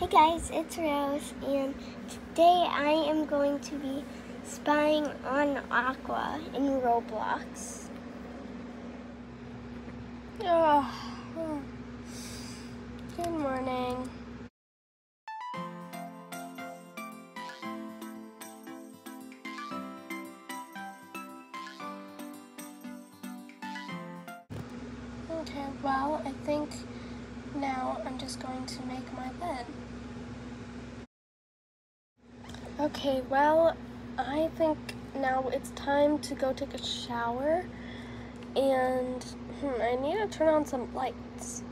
Hey guys, it's Rose, and today I am going to be spying on Aqua in Roblox. Oh, good morning. Okay, well, I think now I'm just going to make my bed. Okay, well, I think now it's time to go take a shower and hmm, I need to turn on some lights.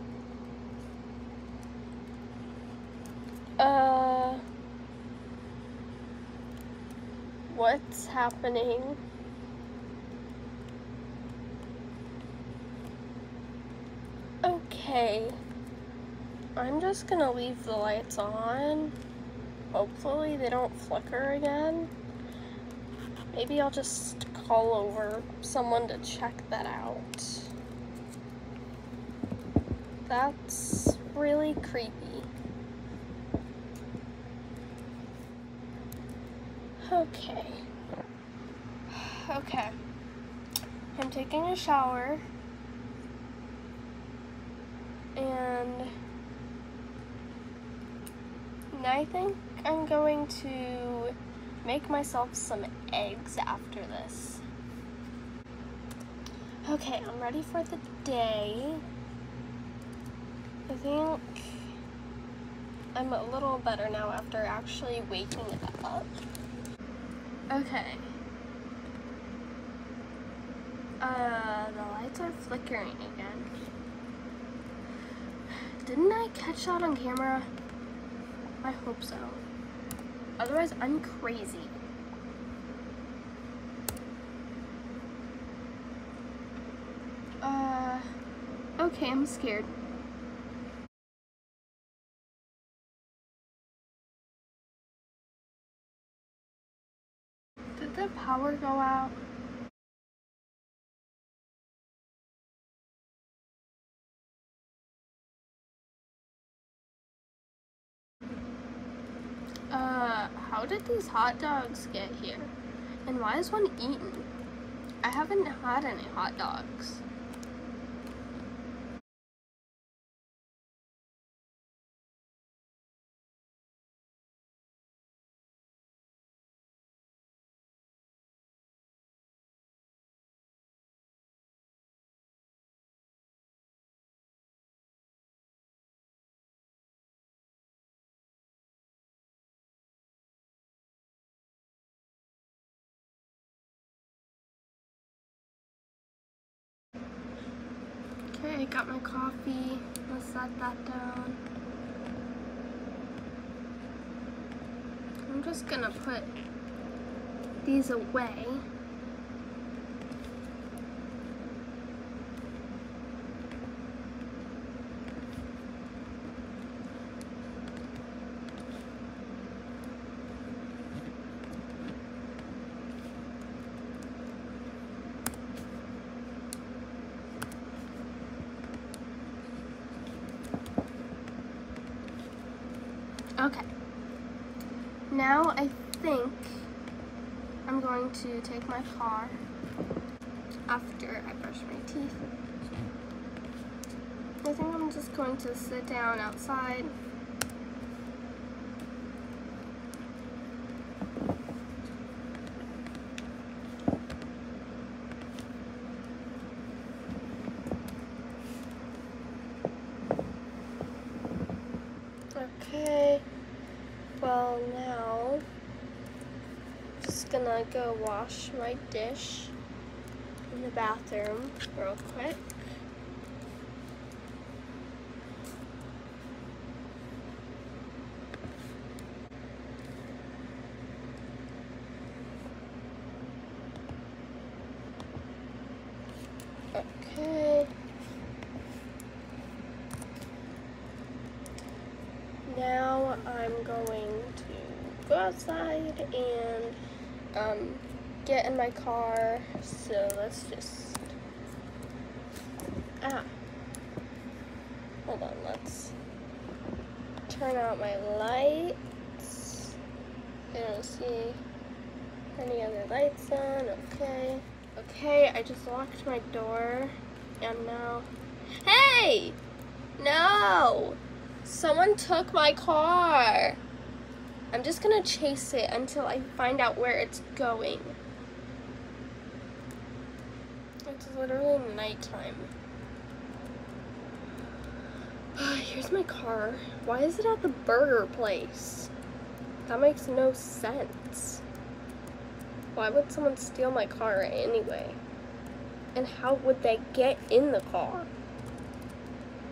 Uh, what's happening? Okay, I'm just gonna leave the lights on. Hopefully they don't flicker again. Maybe I'll just call over someone to check that out. That's really creepy. Okay. Okay. I'm taking a shower. And I think I'm going to make myself some eggs after this. Okay, I'm ready for the day. I think I'm a little better now after actually waking up. Okay. Uh, the lights are flickering again. Didn't I catch that on camera? I hope so. Otherwise, I'm crazy. Uh, okay, I'm scared. Did the power go out? Uh, how did these hot dogs get here? And why is one eaten? I haven't had any hot dogs. Okay, got my coffee. Let's set that down. I'm just gonna put these away. Okay. Now I think I'm going to take my car after I brush my teeth. I think I'm just going to sit down outside. Okay. Well, now just gonna go wash my dish in the bathroom real quick. Okay. Now I'm going to go outside and um, get in my car. So let's just. Ah. Hold on, let's turn out my lights. I don't see any other lights on. Okay. Okay, I just locked my door. And now. Hey! No! Someone took my car. I'm just gonna chase it until I find out where it's going. It's literally nighttime. Here's my car. Why is it at the burger place? That makes no sense. Why would someone steal my car anyway? And how would they get in the car?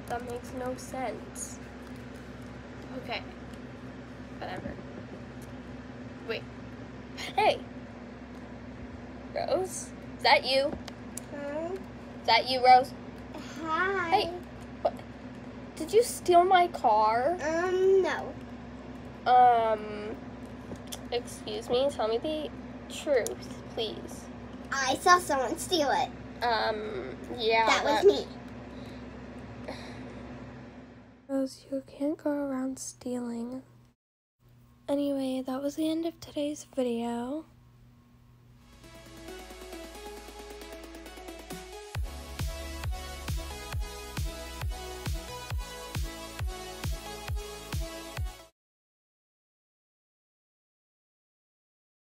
That makes no sense. Okay. Whatever. Wait. Hey! Rose? Is that you? Huh? Is that you, Rose? Hi. Hey. What? Did you steal my car? Um, no. Um, excuse me, tell me the truth, please. I saw someone steal it. Um, yeah. that was me. Rose, you can't go around stealing. Anyway, that was the end of today's video.